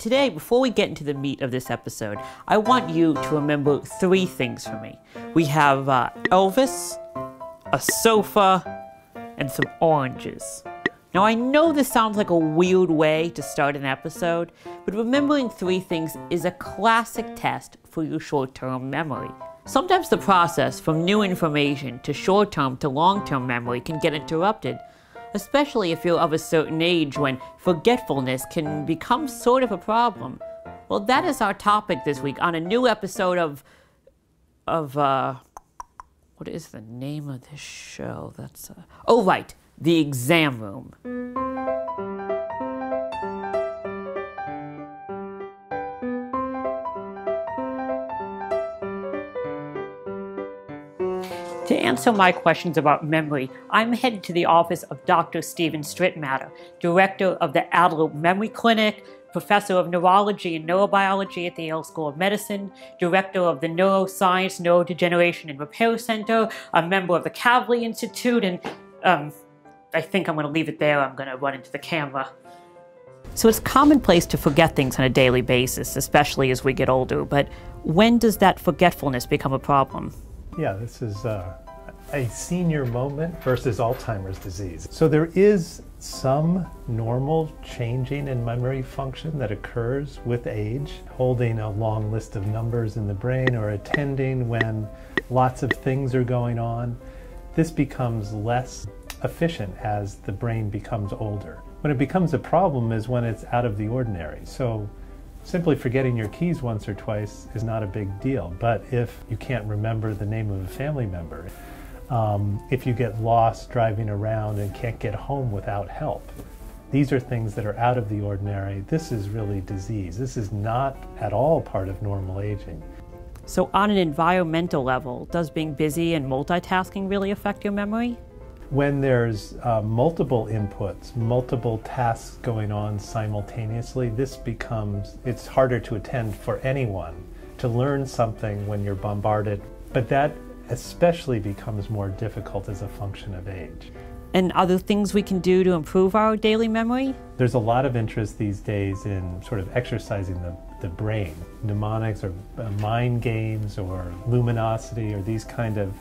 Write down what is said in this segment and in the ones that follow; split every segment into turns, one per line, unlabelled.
today, before we get into the meat of this episode, I want you to remember three things for me. We have uh, Elvis, a sofa, and some oranges. Now, I know this sounds like a weird way to start an episode, but remembering three things is a classic test for your short term memory. Sometimes the process from new information to short term to long term memory can get interrupted, especially if you're of a certain age when forgetfulness can become sort of a problem. Well, that is our topic this week on a new episode of. of, uh. What is the name of this show? That's. Uh, oh, right, The Exam Room. To answer my questions about memory, I'm headed to the office of Dr. Stephen Strittmatter, director of the Adler Memory Clinic, professor of neurology and neurobiology at the Yale School of Medicine, director of the Neuroscience, Neurodegeneration and Repair Center, a member of the Kavli Institute, and um, I think I'm going to leave it there. I'm going to run into the camera. So it's commonplace to forget things on a daily basis, especially as we get older, but when does that forgetfulness become a problem?
Yeah, this is uh, a senior moment versus Alzheimer's disease. So there is some normal changing in memory function that occurs with age, holding a long list of numbers in the brain or attending when lots of things are going on. This becomes less efficient as the brain becomes older. When it becomes a problem is when it's out of the ordinary. So simply forgetting your keys once or twice is not a big deal. But if you can't remember the name of a family member, um, if you get lost driving around and can't get home without help, these are things that are out of the ordinary. This is really disease. This is not at all part of normal aging.
So, on an environmental level, does being busy and multitasking really affect your memory?
When there's uh, multiple inputs, multiple tasks going on simultaneously, this becomes, it's harder to attend for anyone to learn something when you're bombarded. But that especially becomes more difficult as a function of age.
And other things we can do to improve our daily memory?
There's a lot of interest these days in sort of exercising the, the brain. Mnemonics or uh, mind games or Lumosity or these kind of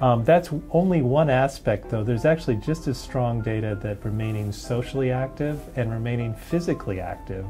um, that's only one aspect, though. There's actually just as strong data that remaining socially active and remaining physically active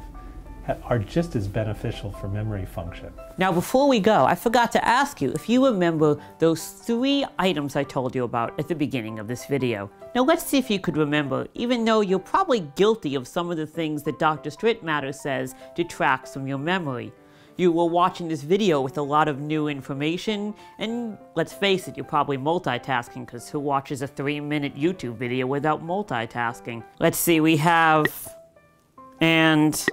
are just as beneficial for memory function.
Now, before we go, I forgot to ask you if you remember those three items I told you about at the beginning of this video. Now, let's see if you could remember, even though you're probably guilty of some of the things that Dr. Strittmatter says detracts from your memory you were watching this video with a lot of new information, and let's face it, you're probably multitasking, because who watches a three minute YouTube video without multitasking? Let's see, we have, and,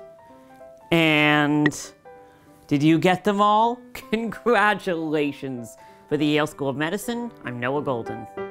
and, did you get them all? Congratulations! For the Yale School of Medicine, I'm Noah Golden.